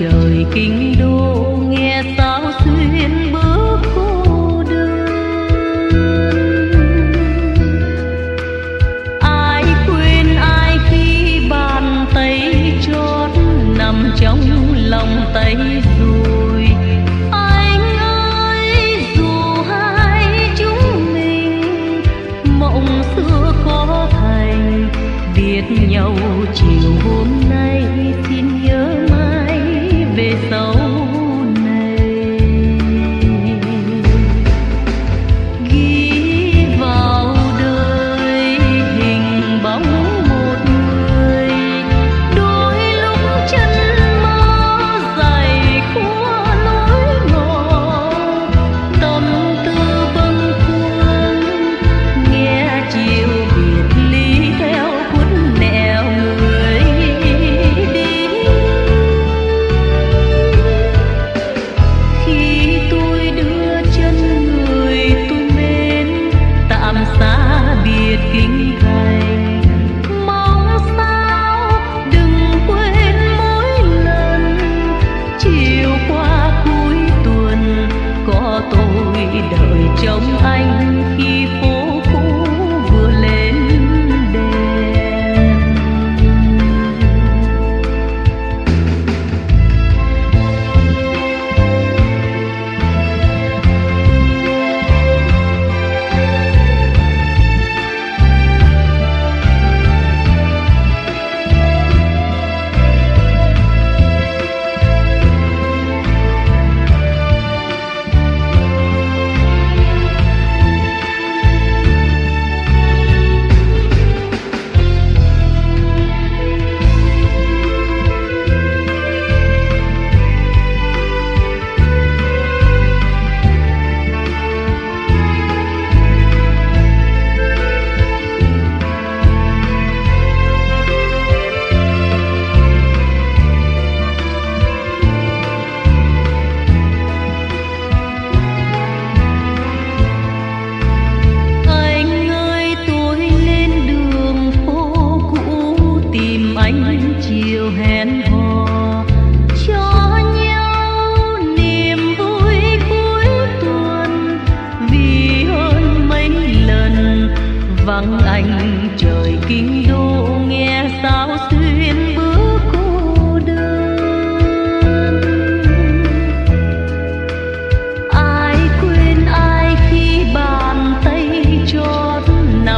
trời kinh đô, nghe sao xuyên bước cô đơn. Ai quên ai khi bàn tay trót nằm trong lòng tay rồi. Anh ơi, dù hai chúng mình, mộng xưa có thành, biết nhau chiều hôm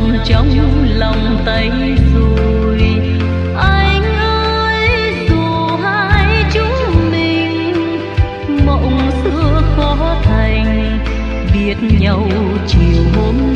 nằm trong lòng tay rồi. Anh ơi, dù hai chúng mình mộng xưa khó thành, biết nhau chiều hôm nay